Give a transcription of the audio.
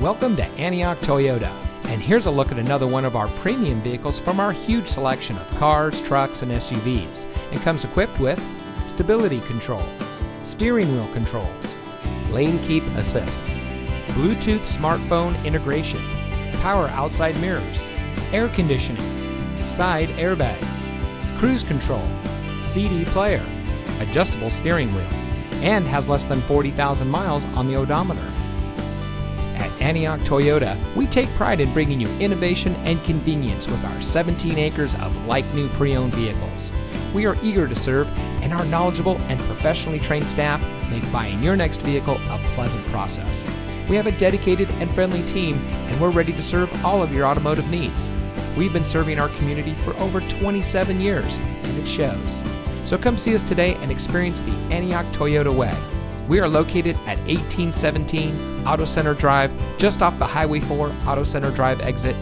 Welcome to Antioch Toyota. And here's a look at another one of our premium vehicles from our huge selection of cars, trucks, and SUVs. It comes equipped with stability control, steering wheel controls, lane keep assist, Bluetooth smartphone integration, power outside mirrors, air conditioning, side airbags, cruise control, CD player, adjustable steering wheel, and has less than 40,000 miles on the odometer. Antioch Toyota, we take pride in bringing you innovation and convenience with our 17 acres of like new pre owned vehicles. We are eager to serve, and our knowledgeable and professionally trained staff make buying your next vehicle a pleasant process. We have a dedicated and friendly team, and we're ready to serve all of your automotive needs. We've been serving our community for over 27 years, and it shows. So come see us today and experience the Antioch Toyota way. We are located at 1817 Auto Center Drive, just off the Highway 4 Auto Center Drive exit